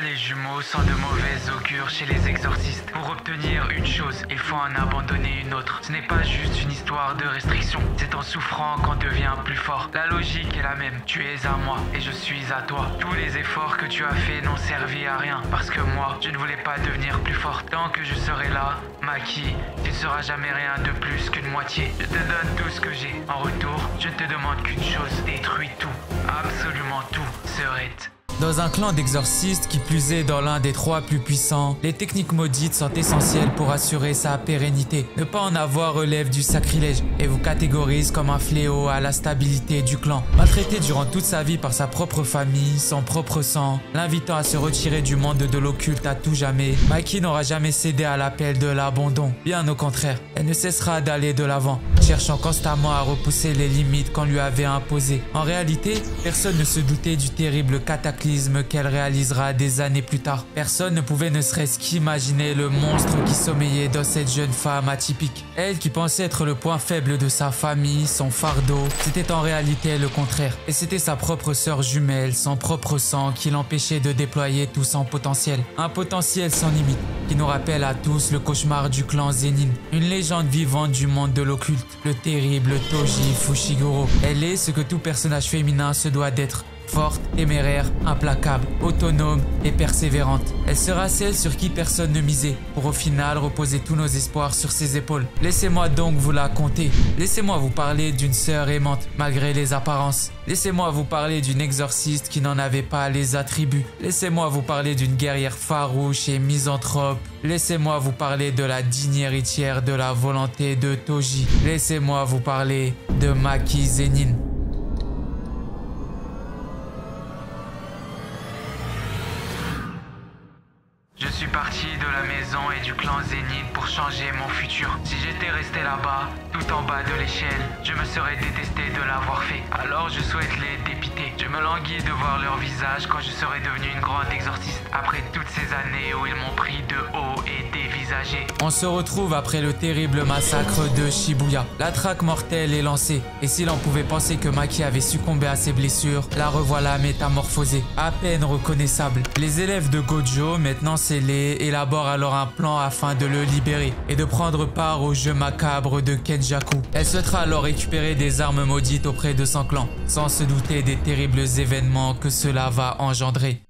Les jumeaux sont de mauvais augure chez les exorcistes Pour obtenir une chose, il faut en abandonner une autre. Ce n'est pas juste une histoire de restriction, c'est en souffrant qu'on devient plus fort. La logique est la même, tu es à moi et je suis à toi. Tous les efforts que tu as faits n'ont servi à rien, parce que moi, je ne voulais pas devenir plus fort. Tant que je serai là, Maki, tu ne seras jamais rien de plus qu'une moitié. Je te donne tout ce que j'ai. En retour, je ne te demande qu'une chose, détruis tout. Absolument tout, serait dans un clan d'exorcistes qui plus est dans l'un des trois plus puissants, les techniques maudites sont essentielles pour assurer sa pérennité. Ne pas en avoir relève du sacrilège et vous catégorise comme un fléau à la stabilité du clan. Maltraité durant toute sa vie par sa propre famille, son propre sang, l'invitant à se retirer du monde de l'occulte à tout jamais, Mikey n'aura jamais cédé à l'appel de l'abandon. Bien au contraire, elle ne cessera d'aller de l'avant, cherchant constamment à repousser les limites qu'on lui avait imposées. En réalité, personne ne se doutait du terrible cataclysme qu'elle réalisera des années plus tard. Personne ne pouvait ne serait-ce qu'imaginer le monstre qui sommeillait dans cette jeune femme atypique. Elle qui pensait être le point faible de sa famille, son fardeau, c'était en réalité le contraire. Et c'était sa propre sœur jumelle, son propre sang qui l'empêchait de déployer tout son potentiel. Un potentiel sans limite qui nous rappelle à tous le cauchemar du clan Zenin. Une légende vivante du monde de l'occulte, le terrible Toji Fushiguro. Elle est ce que tout personnage féminin se doit d'être forte, téméraire, implacable, autonome et persévérante. Elle sera celle sur qui personne ne misait, pour au final reposer tous nos espoirs sur ses épaules. Laissez-moi donc vous la conter. Laissez-moi vous parler d'une sœur aimante, malgré les apparences. Laissez-moi vous parler d'une exorciste qui n'en avait pas les attributs. Laissez-moi vous parler d'une guerrière farouche et misanthrope. Laissez-moi vous parler de la digne héritière de la volonté de Toji. Laissez-moi vous parler de Maki Zenin. Clan Zénith pour changer mon futur. Si j'étais resté là-bas, tout en bas de l'échelle, je me serais détesté de l'avoir fait. Alors je souhaite les dépiter. Je me languis de voir leur visage quand je serai devenu une grande exorciste. Après toutes ces années où ils m'ont pris de haut et On se retrouve après le terrible massacre de Shibuya. La traque mortelle est lancée. Et si l'on pouvait penser que Maki avait succombé à ses blessures, la revoilà métamorphosée, à peine reconnaissable. Les élèves de Gojo, maintenant c'est les élabore alors un plan afin de le libérer et de prendre part au jeu macabre de Kenjaku. Elle souhaitera alors récupérer des armes maudites auprès de son clan, sans se douter des terribles événements que cela va engendrer.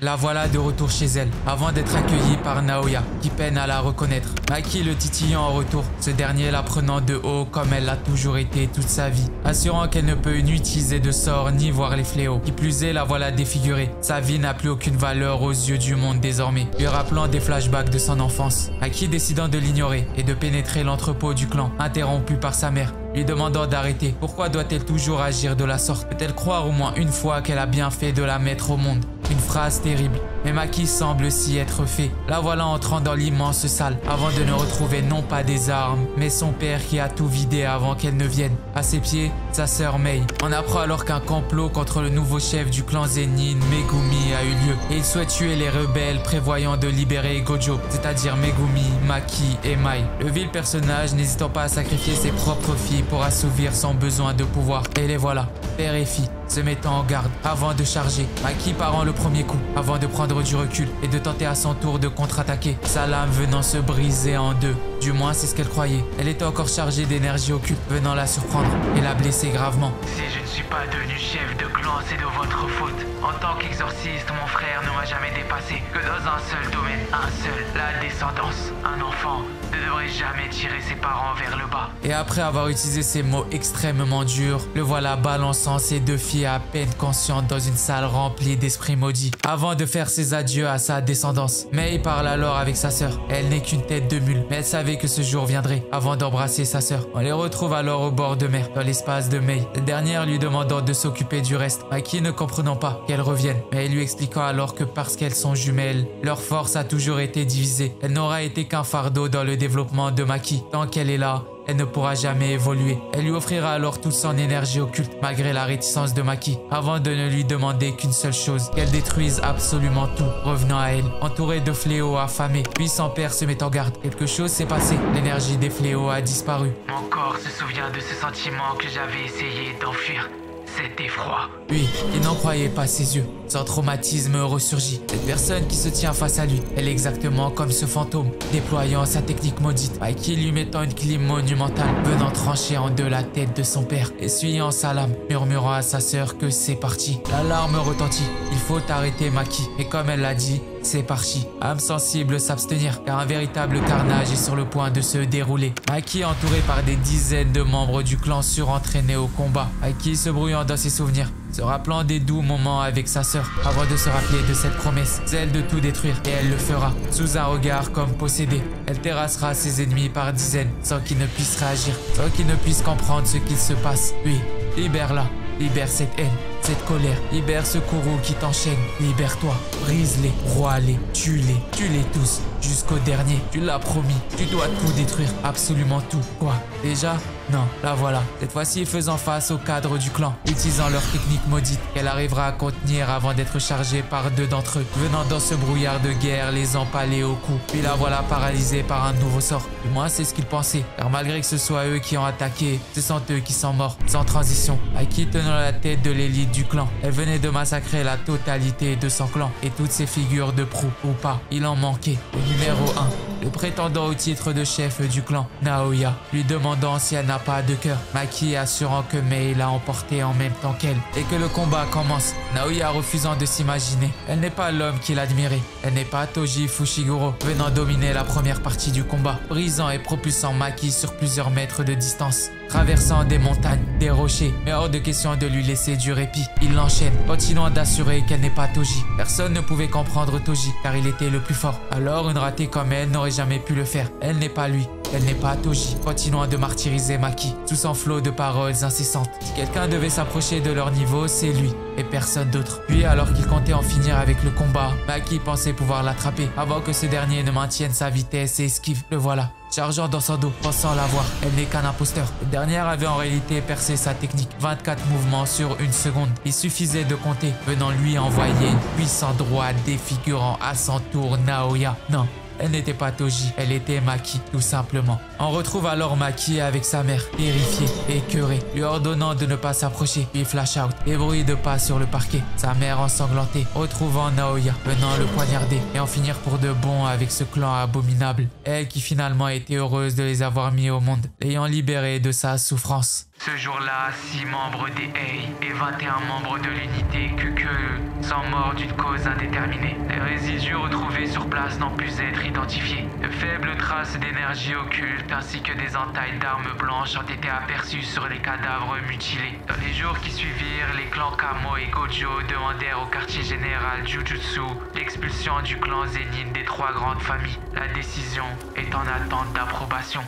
La voilà de retour chez elle, avant d'être accueillie par Naoya, qui peine à la reconnaître. Maki le titillant en retour, ce dernier la prenant de haut comme elle l'a toujours été toute sa vie, assurant qu'elle ne peut ni utiliser de sort ni voir les fléaux. Qui plus est, la voilà défigurée. Sa vie n'a plus aucune valeur aux yeux du monde désormais, lui rappelant des flashbacks de son enfance. Maki décidant de l'ignorer et de pénétrer l'entrepôt du clan, interrompu par sa mère, lui demandant d'arrêter. Pourquoi doit-elle toujours agir de la sorte? Peut-elle croire au moins une fois qu'elle a bien fait de la mettre au monde? Une phrase terrible, mais Maki semble s'y être fait. La voilà entrant dans l'immense salle, avant de ne retrouver non pas des armes, mais son père qui a tout vidé avant qu'elle ne vienne. À ses pieds, sa sœur Mei. On apprend alors qu'un complot contre le nouveau chef du clan Zenin, Megumi, a eu lieu. Et il souhaite tuer les rebelles prévoyant de libérer Gojo, c'est-à-dire Megumi, Maki et Mai. Le vil personnage n'hésitant pas à sacrifier ses propres filles pour assouvir son besoin de pouvoir. Et les voilà, père et fille, se mettant en garde avant de charger. Maki parant le premier coup, avant de prendre du recul et de tenter à son tour de contre-attaquer. Sa lame venant se briser en deux. Du moins, c'est ce qu'elle croyait. Elle était encore chargée d'énergie occulte, venant la surprendre et la blesser gravement. Si je ne suis pas devenu chef de clan, c'est de votre faute. En tant qu'exorciste, mon frère ne m'a jamais dépassé que dans un seul domaine, un seul, la descendance. Un enfant ne devrait jamais tirer ses parents vers le bas. Et après avoir utilisé ces mots extrêmement durs, le voilà balançant ses deux filles à peine conscientes dans une salle remplie d'esprits maudits, avant de faire ses adieux à sa descendance. Mais il parle alors avec sa sœur. Elle n'est qu'une tête de mule, mais elle savait que ce jour viendrait, avant d'embrasser sa sœur. On les retrouve alors au bord de mer, dans l'espace de Mei. La dernière lui demandant de s'occuper du reste, Maki ne comprenant pas qu'elle revienne, mais lui expliquant alors que parce qu'elles sont jumelles, leur force a toujours été divisée. Elle n'aura été qu'un fardeau dans le développement de Maki. Tant qu'elle est là, elle ne pourra jamais évoluer. Elle lui offrira alors toute son énergie occulte, malgré la réticence de Maki, avant de ne lui demander qu'une seule chose, qu'elle détruise absolument tout, revenant à elle, entourée de fléaux affamés. Puis son père se met en garde. Quelque chose s'est passé. L'énergie des fléaux a disparu. Mon corps se souvient de ce sentiment que j'avais essayé d'enfuir. C'était froid. Oui, il n'en croyait pas ses yeux. Son traumatisme ressurgit. Cette personne qui se tient face à lui, elle est exactement comme ce fantôme, déployant sa technique maudite, Mikey lui mettant une clim monumentale, venant trancher en deux la tête de son père, essuyant sa lame, murmurant à sa sœur que c'est parti. L'alarme retentit. Il faut arrêter Maki. Et comme elle l'a dit, c'est parti. Âme sensible s'abstenir, car un véritable carnage est sur le point de se dérouler. Maki entouré par des dizaines de membres du clan surentraînés au combat. Maki se brouillant dans ses souvenirs, se rappelant des doux moments avec sa sœur, avant de se rappeler de cette promesse, celle de tout détruire, et elle le fera, sous un regard comme possédé. Elle terrassera ses ennemis par dizaines, sans qu'ils ne puissent réagir, sans qu'ils ne puissent comprendre ce qu'il se passe. Oui, libère-la, libère cette haine, cette colère, libère ce courroux qui t'enchaîne, libère-toi, brise-les, broie-les, tue-les, tue-les tous, jusqu'au dernier. Tu l'as promis, tu dois tout détruire, absolument tout. Quoi? Déjà? Non, la voilà. Cette fois-ci faisant face au cadre du clan, utilisant leur technique maudite qu'elle arrivera à contenir avant d'être chargée par deux d'entre eux, venant dans ce brouillard de guerre les empaler au cou. Puis la voilà paralysée par un nouveau sort. Du moins c'est ce qu'ils pensaient, car malgré que ce soit eux qui ont attaqué, ce sont eux qui sont morts, sans transition. Aiki tenant la tête de l'élite du clan. Elle venait de massacrer la totalité de son clan et toutes ses figures de proue ou pas. Il en manquait. Numéro 1, le prétendant au titre de chef du clan, Naoya, lui demandant si elle n'a pas de cœur. Maki assurant que Mei l'a emporté en même temps qu'elle et que le combat commence. Naoya refusant de s'imaginer. Elle n'est pas l'homme qu'il admirait. Elle n'est pas Toji Fushiguro venant dominer la première partie du combat, brisant et propulsant Maki sur plusieurs mètres de distance traversant des montagnes, des rochers, mais hors de question de lui laisser du répit. Il l'enchaîne, continuant d'assurer qu'elle n'est pas Toji. Personne ne pouvait comprendre Toji, car il était le plus fort. Alors une ratée comme elle n'aurait jamais pu le faire. Elle n'est pas lui. Elle n'est pas Toji, continuant de martyriser Maki, sous son flot de paroles incessantes. Si quelqu'un devait s'approcher de leur niveau, c'est lui, et personne d'autre. Puis, alors qu'il comptait en finir avec le combat, Maki pensait pouvoir l'attraper, avant que ce dernier ne maintienne sa vitesse et esquive. Le voilà, chargeant dans son dos, pensant l'avoir. Elle n'est qu'un imposteur. Le dernier avait en réalité percé sa technique. 24 mouvements sur une seconde. Il suffisait de compter, venant lui envoyer une puissante droite défigurant à son tour Naoya. Non, elle n'était pas Toji, elle était Maki, tout simplement. On retrouve alors Maki avec sa mère, terrifiée, écœurée, lui ordonnant de ne pas s'approcher, puis flash out, et bruit de pas sur le parquet. Sa mère ensanglantée, retrouvant Naoya, venant le poignarder, et en finir pour de bon avec ce clan abominable. Elle qui finalement était heureuse de les avoir mis au monde, l'ayant libéré de sa souffrance. Ce jour-là, 6 membres des Hei et 21 membres de l'unité QQE sont morts d'une cause indéterminée. Les résidus retrouvés sur place n'ont pu être identifiés. De faibles traces d'énergie occulte ainsi que des entailles d'armes blanches ont été aperçues sur les cadavres mutilés. Dans les jours qui suivirent, les clans Kamo et Gojo demandèrent au quartier général Jujutsu l'expulsion du clan Zenin des trois grandes familles. La décision est en attente d'approbation.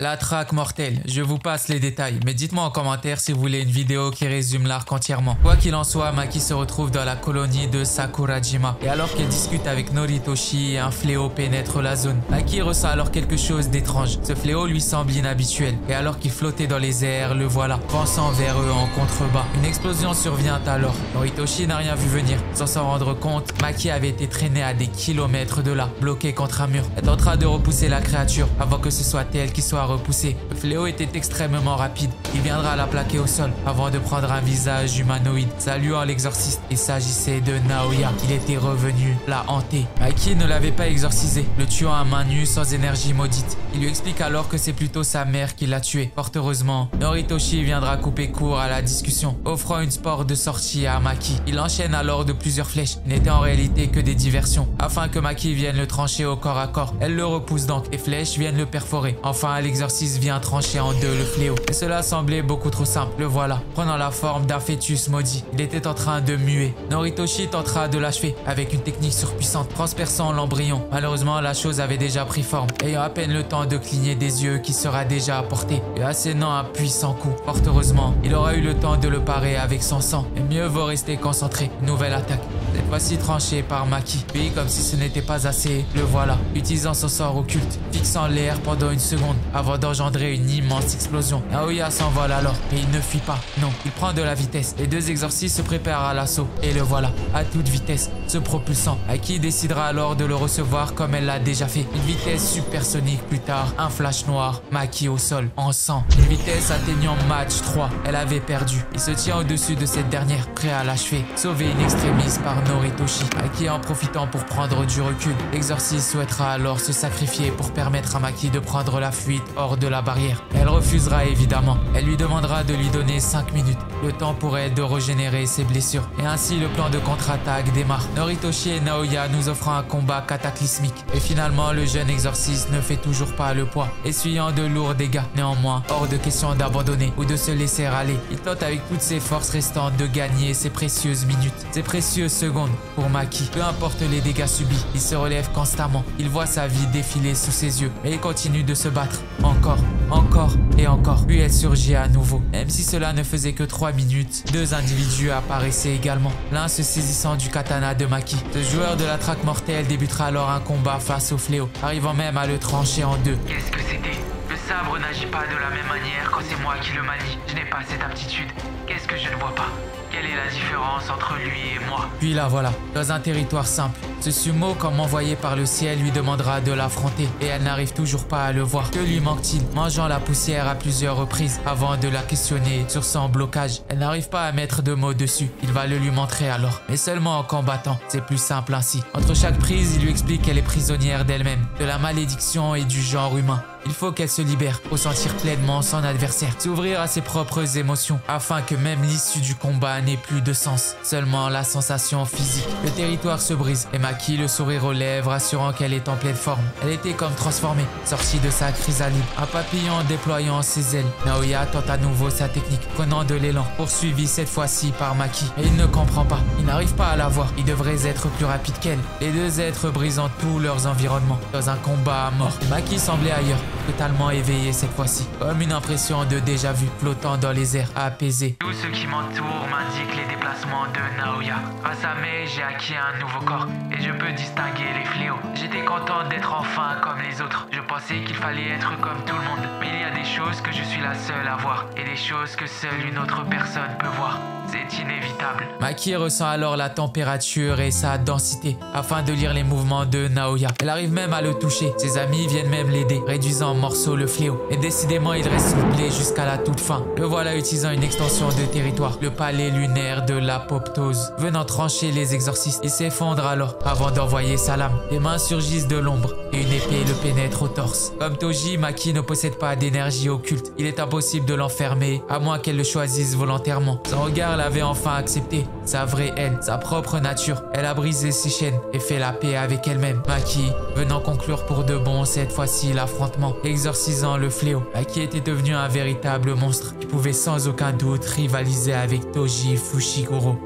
La traque mortelle, je vous passe les détails, mais dites-moi en commentaire si vous voulez une vidéo qui résume l'arc entièrement. Quoi qu'il en soit, Maki se retrouve dans la colonie de Sakurajima, et alors qu'elle discute avec Noritoshi, un fléau pénètre la zone. Maki ressent alors quelque chose d'étrange. Ce fléau lui semble inhabituel, et alors qu'il flottait dans les airs, le voilà, pensant vers eux en contrebas. Une explosion survient alors. Noritoshi n'a rien vu venir. Sans s'en rendre compte, Maki avait été traîné à des kilomètres de là, bloqué contre un mur. Elle tentera de repousser la créature avant que ce soit elle qui soit repousser. Le fléau était extrêmement rapide. Il viendra la plaquer au sol avant de prendre un visage humanoïde, saluant l'exorciste. Il s'agissait de Naoya. Il était revenu la hanter. Maki ne l'avait pas exorcisé, le tuant à main nue sans énergie maudite. Il lui explique alors que c'est plutôt sa mère qui l'a tué. Fort heureusement, Noritoshi viendra couper court à la discussion, offrant une sport de sortie à Maki. Il enchaîne alors de plusieurs flèches, n'était en réalité que des diversions, afin que Maki vienne le trancher au corps à corps. Elle le repousse donc, et flèches viennent le perforer. Enfin, l'exorcisme vient trancher en deux le fléau. Et cela semblait beaucoup trop simple. Le voilà, prenant la forme d'un fœtus maudit. Il était en train de muer. Noritoshi tentera de l'achever avec une technique surpuissante, transperçant l'embryon. Malheureusement, la chose avait déjà pris forme, ayant à peine le temps de cligner des yeux qui sera déjà apporté et assénant un puissant coup. Fort heureusement, il aura eu le temps de le parer avec son sang. Et mieux vaut rester concentré. Nouvelle attaque. Cette fois-ci tranché par Maki. Puis, comme si ce n'était pas assez, le voilà, utilisant son sort occulte, fixant l'air pendant une seconde avant d'engendrer une immense explosion. Naoya s'envole alors, et il ne fuit pas. Non, il prend de la vitesse. Les deux exorcistes se préparent à l'assaut, et le voilà, à toute vitesse, se propulsant. Aki décidera alors de le recevoir comme elle l'a déjà fait. Une vitesse supersonique plus tard, un flash noir, Maki au sol, en sang. Une vitesse atteignant match 3. Elle avait perdu. Il se tient au-dessus de cette dernière, prêt à l'achever. Sauvé in extremis par Noritoshi, Maki en profitant pour prendre du recul. L'exorciste souhaitera alors se sacrifier pour permettre à Maki de prendre la fuite hors de la barrière. Elle refusera évidemment. Elle lui demandera de lui donner 5 minutes, le temps pour elle de régénérer ses blessures. Et ainsi le plan de contre-attaque démarre. Noritoshi et Naoya nous offrant un combat cataclysmique. Et finalement, le jeune exorciste ne fait toujours pas le poids, essuyant de lourds dégâts. Néanmoins, hors de question d'abandonner ou de se laisser aller. Il tente avec toutes ses forces restantes de gagner ses précieuses minutes, ses précieuses secondes pour Maki. Peu importe les dégâts subis, il se relève constamment. Il voit sa vie défiler sous ses yeux, mais il continue de se battre. Encore, encore et encore. Puis elle surgit à nouveau. Même si cela ne faisait que 3 minutes, deux individus apparaissaient également. L'un se saisissant du katana de Maki. Ce joueur de la traque mortelle débutera alors un combat face au fléau, arrivant même à le trancher en deux. Qu'est-ce que c'était? Le sabre n'agit pas de la même manière quand c'est moi qui le manie. Je n'ai pas cette aptitude. Qu'est-ce que je ne vois pas? Quelle est la différence entre lui et moi Puis la voilà, dans un territoire simple. Ce sumo, comme envoyé par le ciel, lui demandera de l'affronter et elle n'arrive toujours pas à le voir. Que lui manque-t-il Mangeant la poussière à plusieurs reprises avant de la questionner sur son blocage. Elle n'arrive pas à mettre de mots dessus. Il va le lui montrer alors, mais seulement en combattant. C'est plus simple ainsi. Entre chaque prise, il lui explique qu'elle est prisonnière d'elle-même, de la malédiction et du genre humain. Il faut qu'elle se libère pour sentir pleinement son adversaire, s'ouvrir à ses propres émotions afin que même l'issue du combat n'ait plus de sens, seulement la sensation physique. Le territoire se brise et Maki le sourire aux lèvres assurant qu'elle est en pleine forme. Elle était comme transformée, sortie de sa chrysalide, un papillon déployant ses ailes. Naoya tente à nouveau sa technique, prenant de l'élan, poursuivi cette fois-ci par Maki. Et il ne comprend pas, il n'arrive pas à la voir, il devrait être plus rapide qu'elle. Les deux êtres brisant tous leurs environnements dans un combat à mort. Maki semblait ailleurs, totalement éveillé cette fois-ci, comme une impression de déjà-vu flottant dans les airs apaisés. Tout ce qui m'entoure m'indique les déplacements de Naoya. Grâce à Mei, j'ai acquis un nouveau corps et je peux distinguer les fléaux. J'étais content d'être enfin comme les autres. Je pensais qu'il fallait être comme tout le monde. Mais il y a des choses que je suis la seule à voir et des choses que seule une autre personne peut voir. C'est inévitable. Maki ressent alors la température et sa densité afin de lire les mouvements de Naoya. Elle arrive même à le toucher. Ses amis viennent même l'aider, réduisant en morceaux le fléau. Et décidément, il reste souplé jusqu'à la toute fin. Le voilà utilisant une extension de territoire, le palais lunaire de l'apoptose, venant trancher les exorcistes. Il s'effondre alors avant d'envoyer sa lame. Les mains surgissent de l'ombre et une épée le pénètre au torse. Comme Toji, Maki ne possède pas d'énergie occulte. Il est impossible de l'enfermer à moins qu'elle le choisisse volontairement. Son regard l'avait enfin accepté, sa vraie haine, sa propre nature. Elle a brisé ses chaînes et fait la paix avec elle-même. Maki, venant conclure pour de bon cette fois-ci l'affrontement, exorcisant le fléau. Maki était devenu un véritable monstre qui pouvait sans aucun doute rivaliser avec Toji Fushiguro.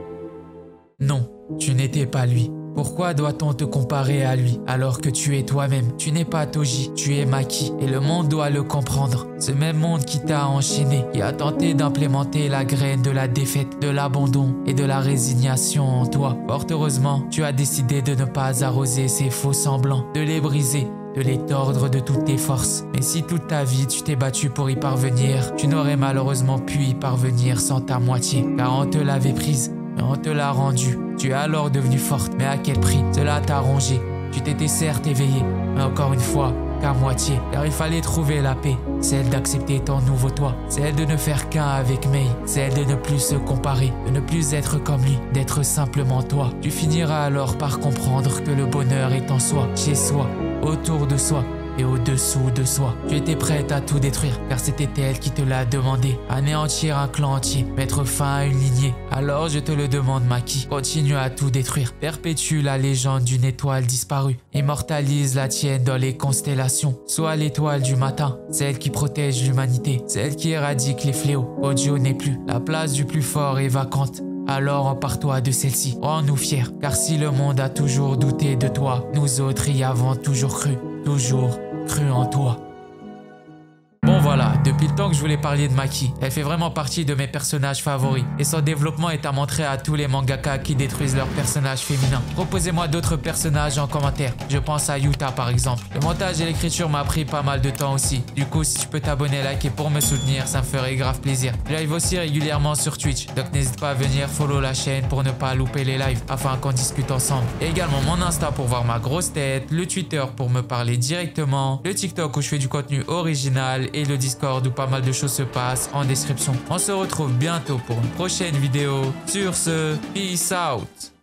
Non, tu n'étais pas lui. Pourquoi doit-on te comparer à lui alors que tu es toi-même? Tu n'es pas Toji, tu es Maki et le monde doit le comprendre. Ce même monde qui t'a enchaîné, qui a tenté d'implémenter la graine de la défaite, de l'abandon et de la résignation en toi. Fort heureusement, tu as décidé de ne pas arroser ces faux semblants, de les briser de les tordre de toutes tes forces. Mais si toute ta vie tu t'es battu pour y parvenir, tu n'aurais malheureusement pu y parvenir sans ta moitié, car on te l'avait prise, on te l'a rendue. Tu es alors devenue forte, mais à quel prix Cela t'a rongé. Tu t'étais certes éveillé, mais encore une fois, qu'à moitié, car il fallait trouver la paix, celle d'accepter ton nouveau toi, celle de ne faire qu'un avec Mei, celle de ne plus se comparer, de ne plus être comme lui, d'être simplement toi. Tu finiras alors par comprendre que le bonheur est en soi, chez soi, autour de soi et au-dessous de soi. Tu étais prête à tout détruire, car c'était elle qui te l'a demandé. Anéantir un clan entier, mettre fin à une lignée. Alors je te le demande, Maki. Continue à tout détruire. Perpétue la légende d'une étoile disparue. Immortalise la tienne dans les constellations. Sois l'étoile du matin, celle qui protège l'humanité, celle qui éradique les fléaux. Odio n'est plus. La place du plus fort est vacante. Alors empare-toi de celle-ci, rends-nous fiers, car si le monde a toujours douté de toi, nous autres y avons toujours cru, toujours cru en toi. Bon voilà, depuis le temps que je voulais parler de Maki, elle fait vraiment partie de mes personnages favoris et son développement est à montrer à tous les mangaka qui détruisent leurs personnages féminins. Proposez-moi d'autres personnages en commentaire. Je pense à Yuta par exemple. Le montage et l'écriture m'a pris pas mal de temps aussi. Du coup, si tu peux t'abonner, liker pour me soutenir, ça me ferait grave plaisir. Je live aussi régulièrement sur Twitch, donc n'hésite pas à venir follow la chaîne pour ne pas louper les lives afin qu'on discute ensemble. Et également mon Insta pour voir ma grosse tête, le Twitter pour me parler directement, le TikTok où je fais du contenu original et le Discord où pas mal de choses se passent en description. On se retrouve bientôt pour une prochaine vidéo. Sur ce, peace out